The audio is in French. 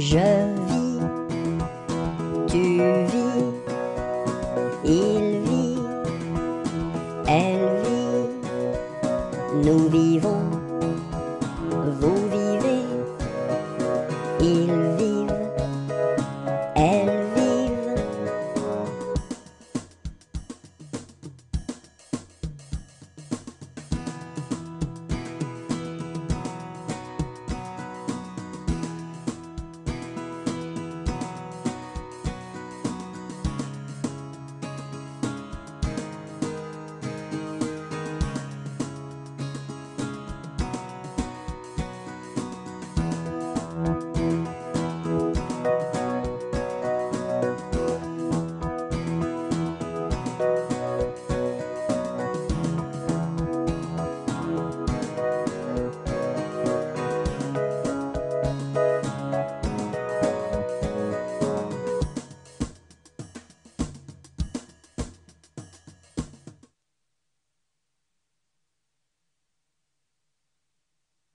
Je vis, tu vis, il vit, elle vit, nous vivons, vous vivez, il vit.